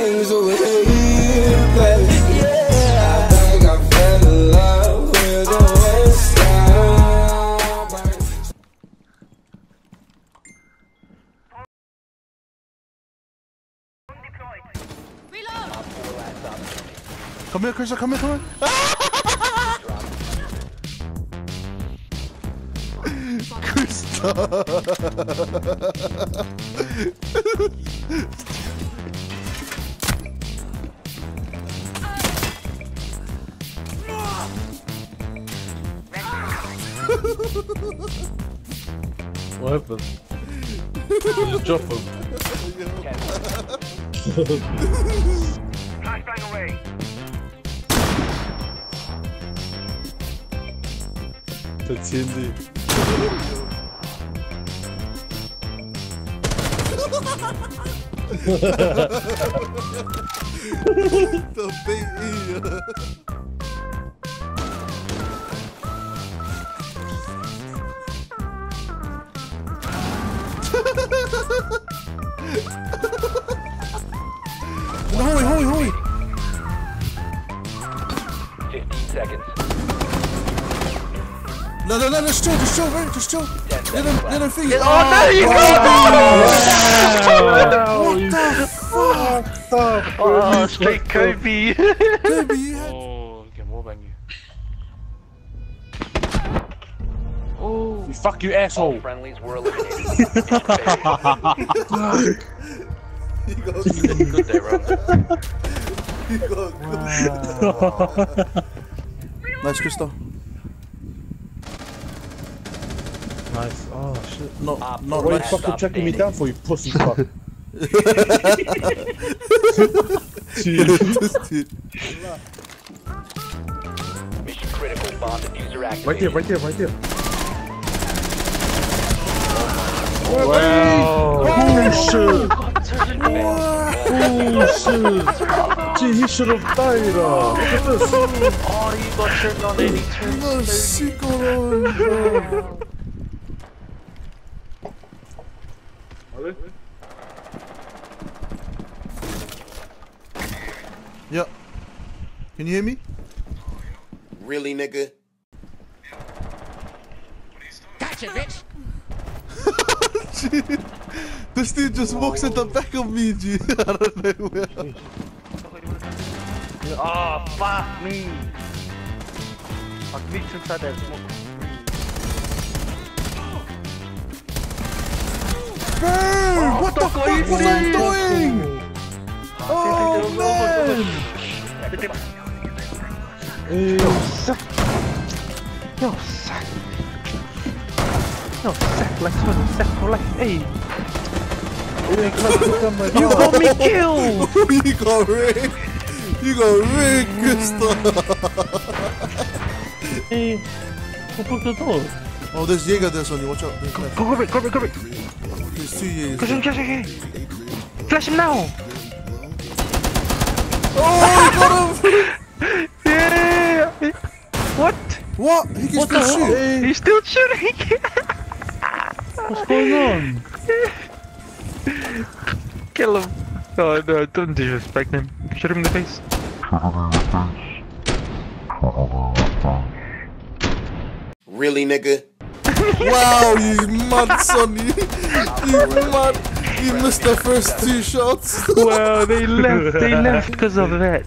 kings over here, baby. I think I fell in love with the West Side. Come here, Krista, come here, come here. Krista. What happened? You drop him. Verziehen Sie. The baby. No, hurry, hurry, hurry. 15 seconds. No, no, no, just chill, just chill, right? Just chill. Let him, let him think. Oh, there you go! What the fuck? Oh, straight Kobe. Baby, you had you fuck you asshole. Friendlies were eliminated. Mission failed. You go, You did a good day, bro. you go. Nice, crystal. Nice. Oh shit. No, Op not four Why you fucking checking me down for you pussy fuck? This dude. Mission critical. Bomb defuser activated. Right there, right there, right there. Wow. Oh shit. Oh shit. Gee, he should have died. Uh. Look at this. Oh, you got turned on and he turned. No, sick bro. Yeah. Can you hear me? Really, nigga? This dude just walks at the back of me, G. I don't know where. Oh, fuck me. I glitched inside that smoke. Burn! Oh, what the fuck was I doing? Oh man! Yo, suck. Yo, suck. Yo, suck like so, suck like, hey. You got me killed! you got rigged! You got rigged, mm. Gustav! Hey, who broke the door? Oh, there's Jaeger there's on you, watch out. There's. Go, there's two Jaegers. Push him, push him, Flash him now! Oh, he got him! Yeah! What? What? He can still shoot. He's still shooting! What's going on? Kill him! Oh no, don't disrespect him. Shoot him in the face. Really, nigga? Wow, you mad son, you, you mad. You missed the first two shots. Well, they left, they left because of that.